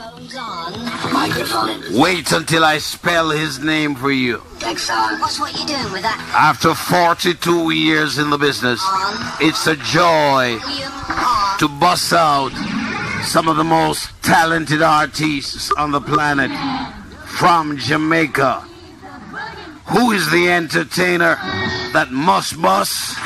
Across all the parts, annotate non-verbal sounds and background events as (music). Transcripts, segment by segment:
Headphones on. Microphone. Wait until I spell his name for you. What's what you doing with that? After 42 years in the business, it's a joy to bust out some of the most talented artists on the planet from Jamaica. Who is the entertainer that must bust?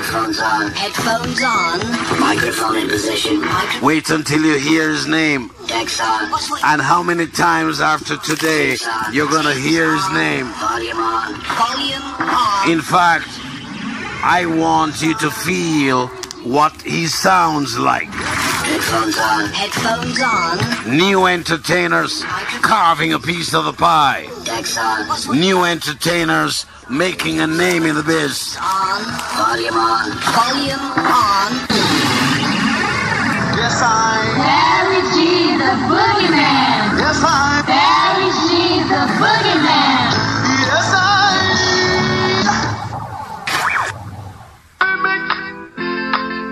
Headphones on. Headphones on. Microphone in position. Microphone. Wait until you hear his name. Dex on. And how many times after today you're gonna hear his name? Volume on. Volume on. In fact, I want you to feel what he sounds like. Headphones on. Headphones on. New entertainers carving a piece of the pie. Dex on. New entertainers making a name in the biz. On. Volume on. Volume on. Yes, I. Barry G, the boogeyman. Yes, I. Barry G, the boogeyman.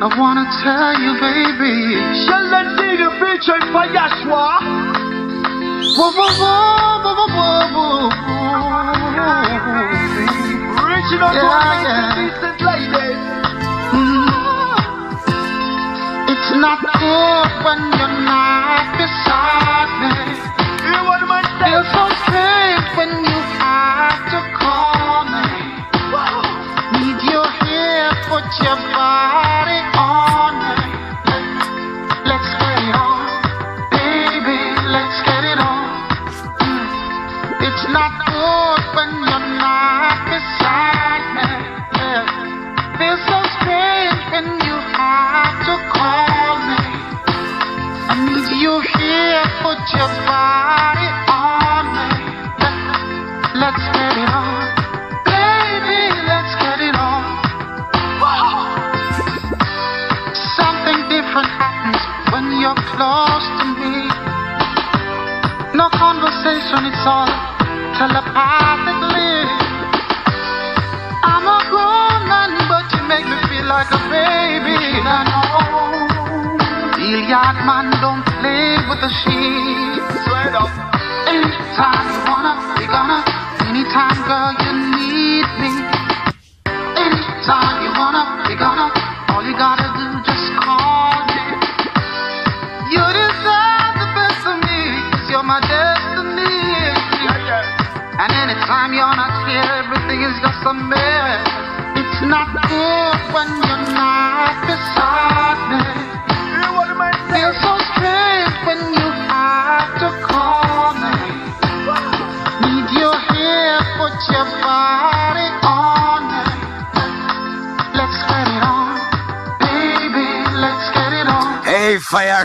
I wanna tell you, baby. Shallandiga featuring Fhiyahshua. Whoa, whoa, whoa, whoa, whoa, whoa, your body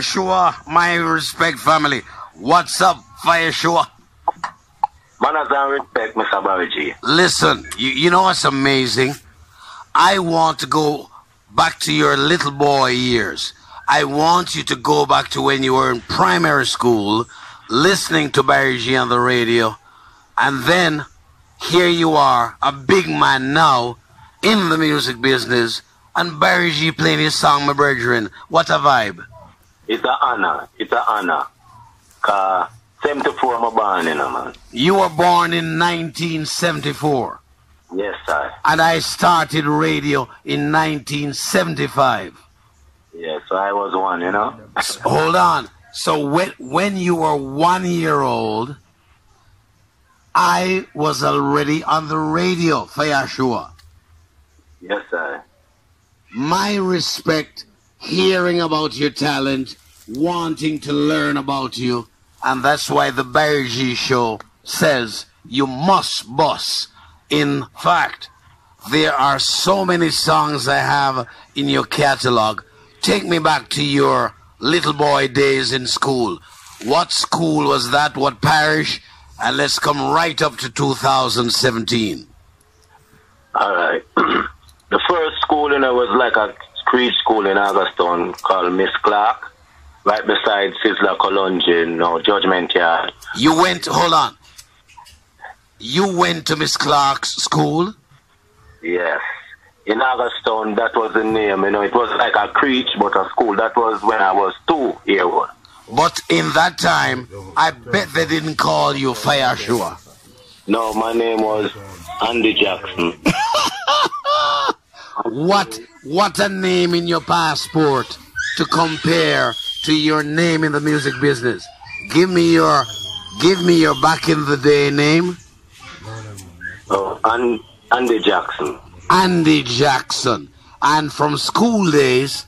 Show, my respect family. What's up, Fire? Manners and respect, Mr. Barry Listen, you, you know what's amazing? I want to go back to your little boy years. I want you to go back to when you were in primary school, listening to Barry G on the radio, and then here you are, a big man now in the music business, and Barry G playing his song, My Brethren. What a vibe. It's an honor. It's an honor. Cause 74 I'm born, you know, man. You were born in 1974, Yes, sir. and I started radio in 1975. Yes, I was one, you know. Hold on. So when when you were one year old, I was already on the radio for Yeshua. Yes, sir. My respect, hearing about your talent, wanting to learn about you, and that's why the G show says you must boss. In fact, there are so many songs I have in your catalog. Take me back to your little boy days in school. What school was that? What parish? And let's come right up to 2017. All right. (clears throat) the first school, you know, was like a creed school in Augustown called Miss Clark, right beside Sizzla Kalonji, you know, Judgment Yard. You went, hold on. You went to Miss Clark's school? Yes. In Augustown, that was the name, you know, it was like a creech, but a school. That was when I was two year old. But in that time, I bet they didn't call you Fhiyahshua. No, my name was Andy Jackson. (laughs) What what a name in your passport to compare to your name in the music business. Give me your give me your back in the day name. Oh, and Andy Jackson. Andy Jackson. And from school days,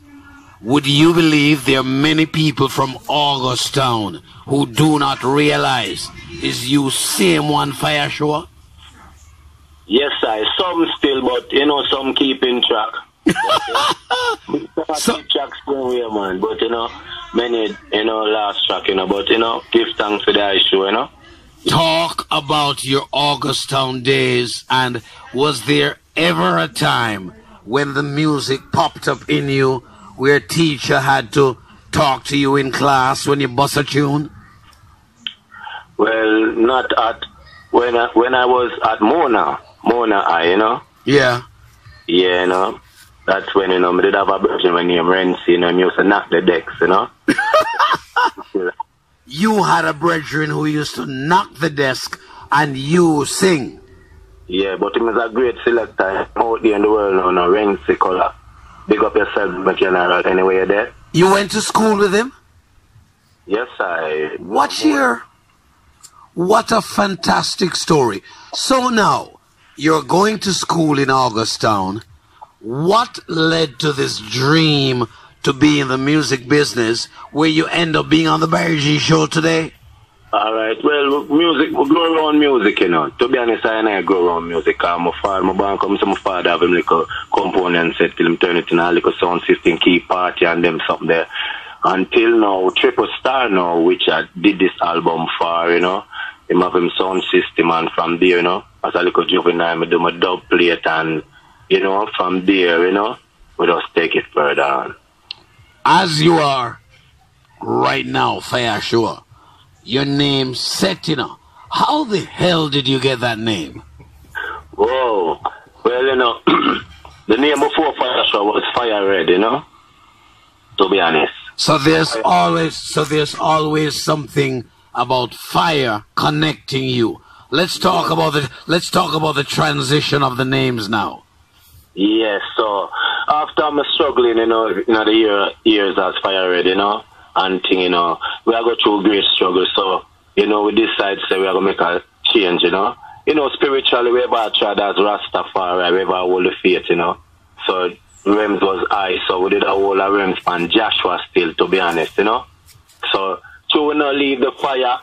would you believe there are many people from Augustown who do not realize is you same one fire show? Yes, I some still, but you know, some keep in track. (laughs) So- keep track way, man. But you know, many you know last track, you know. But you know, give thanks for the issue, you know. Talk about your Augustown days and was there ever a time when the music popped up in you where teacher had to talk to you in class when you bust a tune? Well, not at when I when I was at Mona, Mona I, you know. Yeah. Yeah, you know. That's when you know me did have a version when named Renzi, you know, and used to knock the decks, you know. (laughs) You had a brethren who used to knock the desk and you sing. Yeah, but he was a great selector out there in the world now, no Renzi color. Big up yourself, my general, anyway you're there. You went to school with him? Yes, I. What year? What a fantastic story. So now, you're going to school in Augustown. What led to this dream to be in the music business where you end up being on the Barry G show today? All right. Well, music, we grow around music, you know. To be honest, I and I grow around music. I'm my father, my band comes to my father have him little component set till him turn it in a little sound system, key party and them something there. Until now, Tripple Star now, which I did this album for, you know. Him have him sound system and from there, you know, as a little juvenile, I do my dub plate and, you know, from there, you know, we just take it further on. As you are right now, Fhiyahshua, your name set, you know. How the hell did you get that name? Whoa. Well, you know, (clears throat) the name before Fhiyahshua was Fire Red, you know? To be honest. So there's always so there's always something about fire connecting you. Let's talk about the let's talk about the transition of the names now. Yes, so after I'm struggling, you know, you know, the year, years as Fire Red, you know, and thing, you know, we are go through great struggle. So, you know, we decide say we are gonna make a change, you know. You know, spiritually we ever tried as Rastafari, we ever hold the faith, you know. So Rems was I, so we did a whole of Rems and Joshua still, to be honest, you know. So, so we not leave the fire,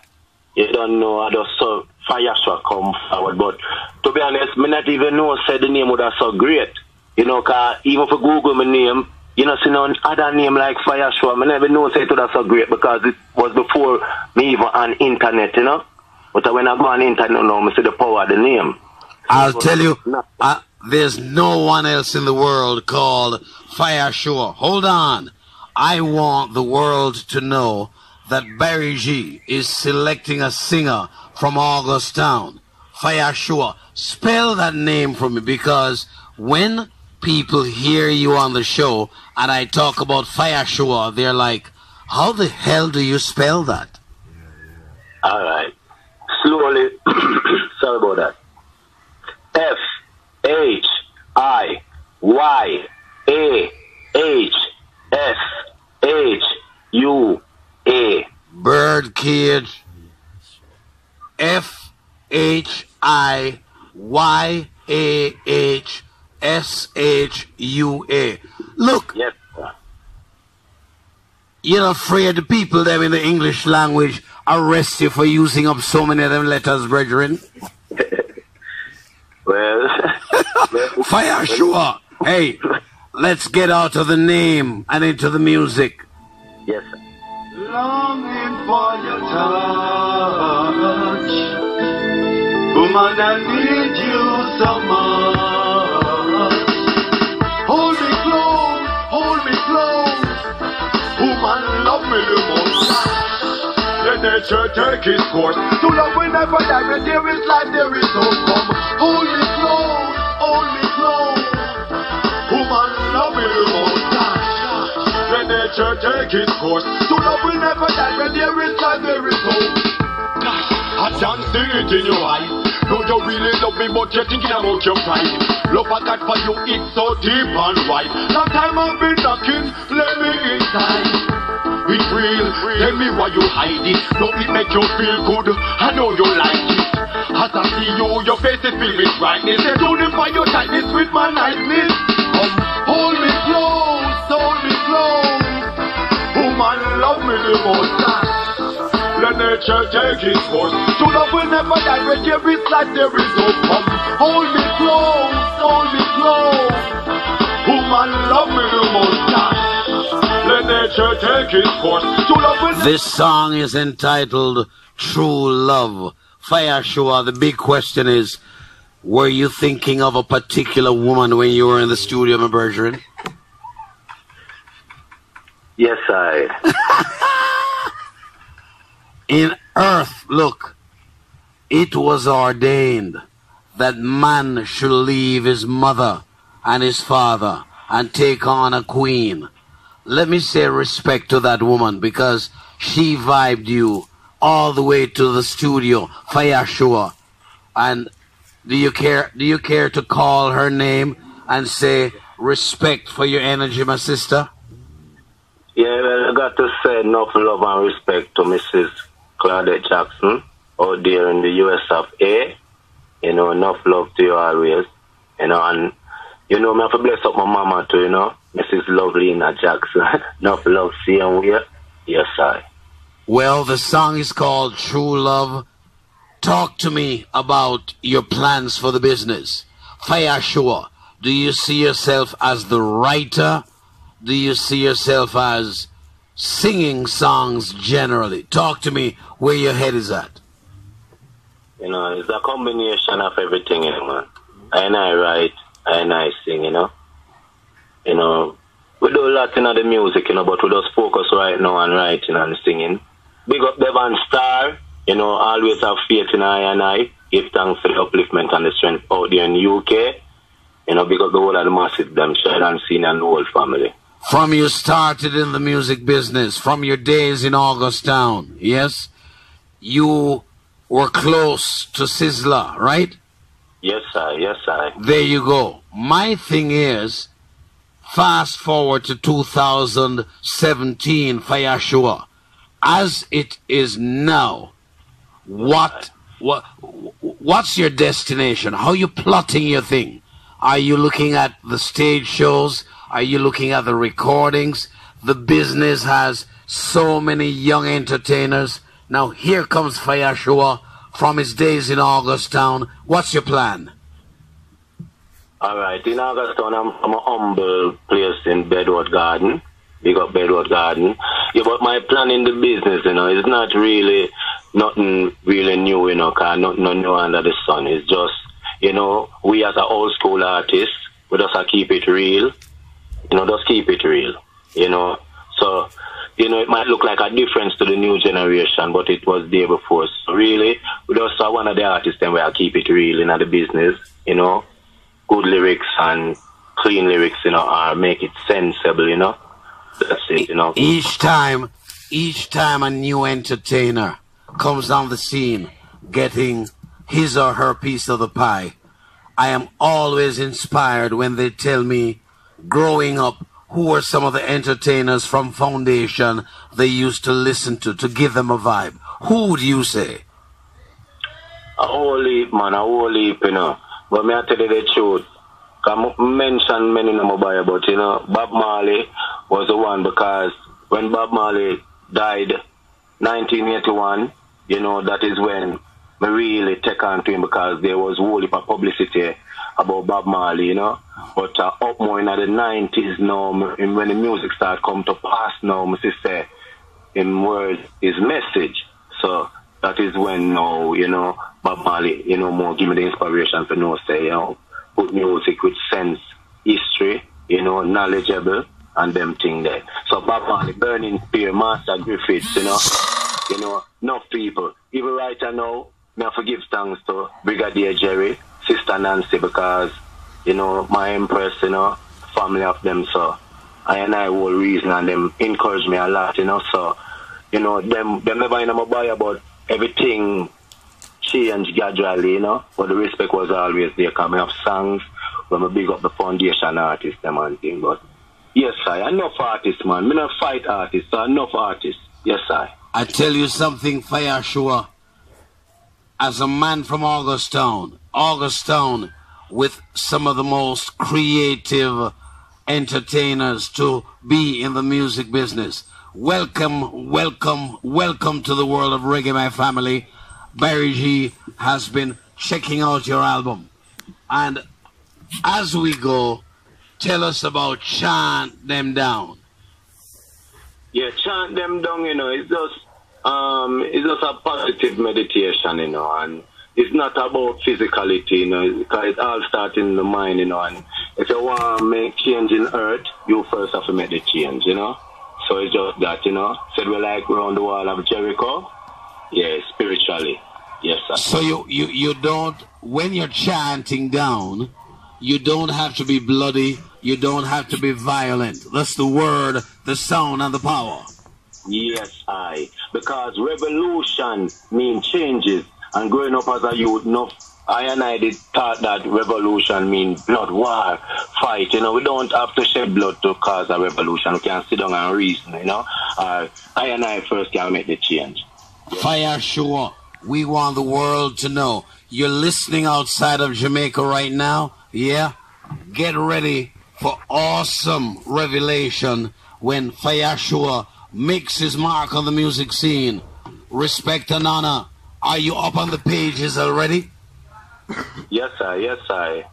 you don't know how the so fire shall come forward. But to be honest, me not even know said the name would have so great. You know, cause even for Google my name, you know, see no other name like Fhiyahshua, I never know say it would have so great because it was before me even on internet, you know. But when I go on internet now, I see the power of the name. I'll tell you, uh, there's no one else in the world called Fhiyahshua. Hold on. I want the world to know that Barry G is selecting a singer from Augustown. Fhiyahshua. Spell that name for me because when people hear you on the show and I talk about Sure, they're like, how the hell do you spell that? All right. Slowly, (clears throat) sorry about that. F H I Y A H S H U A. Birdcage. F H I Y A H S H U A. Look, Yes, sir. you're afraid the people them in the English language arrest you for using up so many of them letters, brethren. (laughs) Well, well, (laughs) Fhiyahshua. Hey, let's get out of the name and into the music. yes, sir. Longing for your touch. Oh, Woman, I need you so much. Hold me close, hold me close. Woman, love me the most. Let nature take its course. To love will never die. There is life, there is no nature take its course. So love will never die when there is life, there is hope. I can see it in your eyes. No, you really love me, but you're thinking about your pride. Love I got for you, it's so deep and wide. Long time I've been knocking, let me inside. It's real, tell me why you hide it. Don't it make you feel good? I know you like it. As I see you, your face is filled with brightness. Don't for your tightness with my niceness. Come, hold me close, hold me close. Woman, love me the ah. nature take its course. Love will never die. When there is there is. Come, hold me close, hold me close. Woman, love me the most. Ah. Will This song is entitled True Love. Fhiyahshua, ah. the big question is were you thinking of a particular woman when you were in the studio, my brethren? Yes, I. In earth, look, it was ordained that man should leave his mother and his father and take on a queen. Let me say respect to that woman because she vibed you all the way to the studio, Shower. And do you care do you care to call her name and say respect for your energy, my sister? Yeah, well, I got to say enough love and respect to Mrs. Claudette Jackson out there in the US of A. You know, enough love to you always. You know, and you know, me have to bless up my mama too, you know. Mrs. Lovelina Jackson. (laughs) enough love, see you. Yes, I. Well, the song is called True Love. Talk to me about your plans for the business. Shower, do you see yourself as the writer? Do you see yourself as singing songs generally? Talk to me where your head is at. You know, it's a combination of everything, you know, man. And I write, and I sing, you know. You know, we do a lot in the music, you know, but we just focus right now on writing and singing. Big up Devon Star, you know, always have faith in I and I. Give thanks for the upliftment and the strength out there in the UK. You know, big up the whole of the massive them, and Seen and the whole family. From you started in the music business, from your days in Augustown, yes? You were close to Sizzla, right? Yes, sir, yes, sir. There you go. My thing is, fast forward to 2017 for Yashua. As it is now, what, what, what's your destination? How you plotting your thing? Are you looking at the stage shows? Are you looking at the recordings? The business has so many young entertainers. Now here comes Fhiyahshua from his days in Augustown. What's your plan? All right, in Augustown, I'm from a humble place in Bedward Garden. Big up Bedward Garden. Yeah, but my plan in the business, you know, is not really nothing really new, you know, cause nothing new under the sun. It's just, you know, we as a old school artist, we just keep it real. You know, just keep it real. You know, so you know, it might look like a difference to the new generation, but it was there before. So really, we just saw one of the artists and where I keep it real in the business, you know, good lyrics and clean lyrics, you know, or make it sensible, you know. That's it, you know. Each time, each time a new entertainer comes on the scene getting his or her piece of the pie, I am always inspired when they tell me growing up who were some of the entertainers from Foundation they used to listen to to give them a vibe. Who would you say? A whole heap, man, a whole heap, you know. But me I tell you the truth. I mention many in my bio, but you know, Bob Marley was the one because when Bob Marley died, 1981, you know, that is when me really take on to him because there was whole heap of publicity about Bob Marley, you know. But uh, up more in the 90s now, when the music start come to pass now, me say, in words, his message. So that is when now, you know, Bob Marley, you know, more give me the inspiration for know, say, you know, put music with sense, history, you know, knowledgeable, and them thing there. So Bob Marley, Burning Spear, Marcia Griffiths, you know, you know, enough people. Even right now, me have forgive give thanks to Brigadier Jerry, Sister Nancy, because, you know, my empress, you know, family of them, so I and I whole reason and them encourage me a lot, you know. So, you know, them them never in my boy about everything changed gradually, you know. But the respect was always there. Come have songs when I big up the foundation artists them and thing. But yes, I enough artists, man. Me not fight artists, so enough artists. Yes, I. I tell you something, Fhiyahshua. As a man from Augustown, Augustown, with some of the most creative entertainers to be in the music business. Welcome, welcome, welcome to the world of reggae, my family. Barry G has been checking out your album. And as we go, tell us about Chant Them Down. Yeah, chant them down, you know, it's just um it's just a positive meditation, you know, and it's not about physicality, you know, because it all starts in the mind, you know, and if you want to make change in earth, you first have to make the change, you know. So it's just that, you know. Said we like around the wall of Jericho. Yeah, spiritually. Yes, sir. So you, you, you don't, when you're chanting down, you don't have to be bloody, you don't have to be violent. That's the word, the sound, and the power. Yes, I. Because revolution means changes. And growing up as a youth, no, I and I did thought that revolution means blood, war, fight. You know, we don't have to shed blood to cause a revolution. We can sit down and reason, you know. Uh, I and I first can make the change. Fire Shua, we want the world to know. You're listening outside of Jamaica right now, yeah? Get ready for awesome revelation when Fhiyahshua makes his mark on the music scene. Respect and honor. Are you up on the pages already? Yes, I. Yes, I.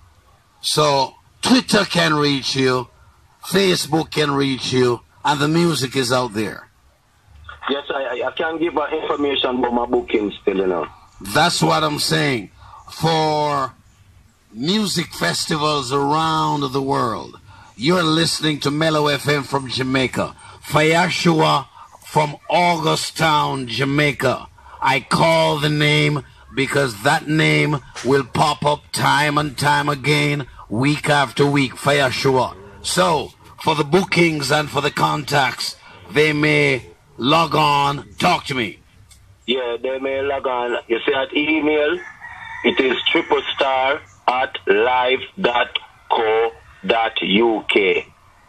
So Twitter can reach you, Facebook can reach you, and the music is out there. Yes, I. I, can give information about my booking still, you know. That's what I'm saying. For music festivals around the world, you're listening to Mello FM from Jamaica. Fhiyahshua from Augustown, Jamaica. I call the name because that name will pop up time and time again, week after week. Fhiyahshua. So, for the bookings and for the contacts, they may log on, talk to me. Yeah, they may log on. You see at email, it is triple star at live.co.uk.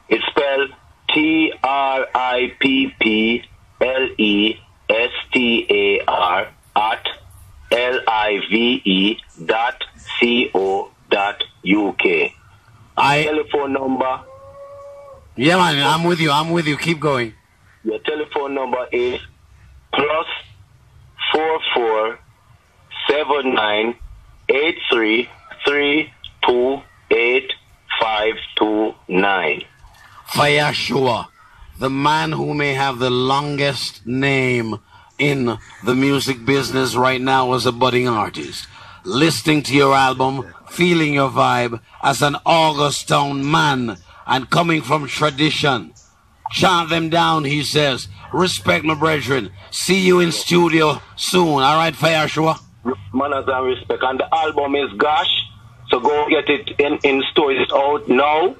It's spelled T R I P P L E S T A R at L I V E dot C O dot UK. I, Telephone number, yeah man, I'm with you, I'm with you, keep going. your telephone number is plus four four seven nine eight three three two eight five two nine. Fayashua, the man who may have the longest name in the music business right now as a budding artist. Listening to your album, feeling your vibe as an August Augustown man and coming from tradition. Chant them down, he says. Respect my brethren. See you in studio soon. All right, Fhiyahshua? Manners and respect. And the album is Gosh. So go get it in, in stores. It's out now.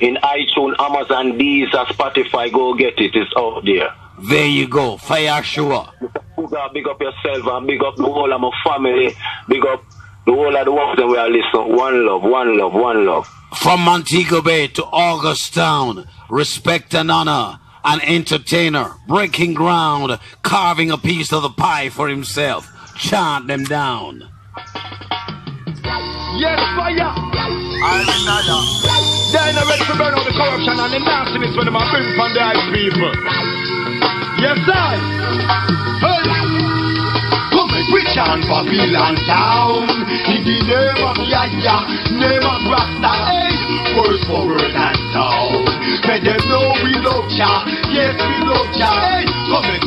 In iTunes, Amazon, Deezer, Spotify. Go get it. It's out there. There you go. Fire You gotta big up yourself and big up the whole of my family. Big up the whole of the world that we are listening. One love, one love, one love. From Montego Bay to Augustown, respect and honor, an entertainer, breaking ground, carving a piece of the pie for himself. Chant them down. Yes, fire. They're not ready to burn out the corruption and the nastiness when bring from the people. Yes, I. Hey. Come and Babylon in the name of name of Rasta. For and yes we love Jah. Hey, come and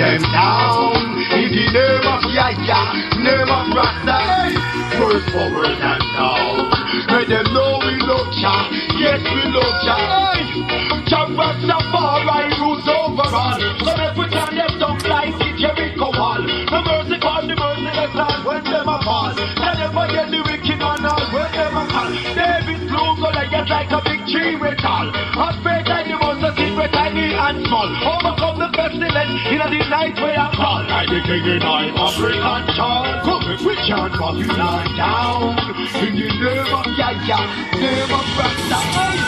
them down in the name of name of Rasta. For and. Let them know we love Jah, yes we love Jah. Hey, Jah Rastafari rules over all. So let we turn them down like the Jericho wall. The mercy call the merciless land when them a fall. They never get the wicked on all when them a call. David blue Goliath like a big tree we tall. Afraid of the man. Overcome the pestilence in the night where I call. Like the king in I African chant. Come if we chant Babylon down. In the name of Yahya, name of Rasta. Hey.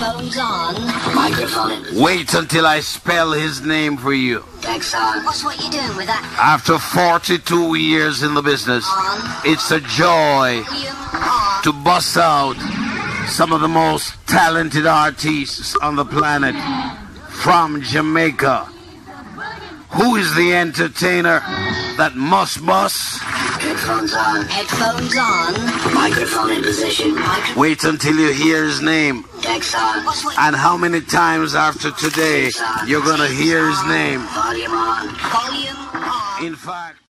Phones on. Microphone. Wait until I spell his name for you. Dex on. What's what you doing with that? After 42 years in the business, it's a joy Volume to bust out some of the most talented artists on the planet from Jamaica. Who is the entertainer that must bust? Headphones on. Headphones on. Microphone in position. Wait until you hear his name. Dex on. What's what And how many times after today you're gonna hear his name? Volume on. Volume on. In fact,